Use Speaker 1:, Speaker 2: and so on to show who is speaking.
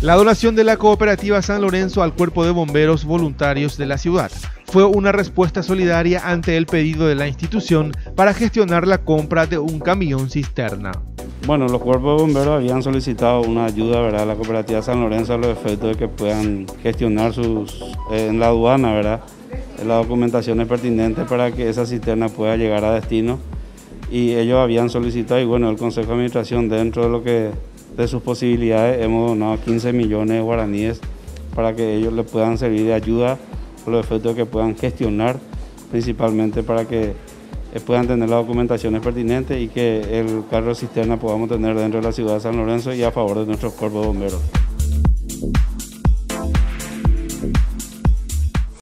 Speaker 1: La donación de la cooperativa San Lorenzo al cuerpo de bomberos voluntarios de la ciudad fue una respuesta solidaria ante el pedido de la institución para gestionar la compra de un camión cisterna.
Speaker 2: Bueno, los cuerpos de bomberos habían solicitado una ayuda ¿verdad? a la cooperativa San Lorenzo a los efectos de que puedan gestionar sus eh, en la aduana, ¿verdad? las documentaciones pertinentes para que esa cisterna pueda llegar a destino. Y ellos habían solicitado, y bueno, el Consejo de Administración, dentro de lo que de sus posibilidades, hemos donado 15 millones de guaraníes para que ellos le puedan servir de ayuda a los efectos que puedan gestionar, principalmente para que eh, puedan tener las documentaciones pertinentes y que el carro cisterna podamos tener dentro de la ciudad de San Lorenzo y a favor de nuestros cuerpos bomberos.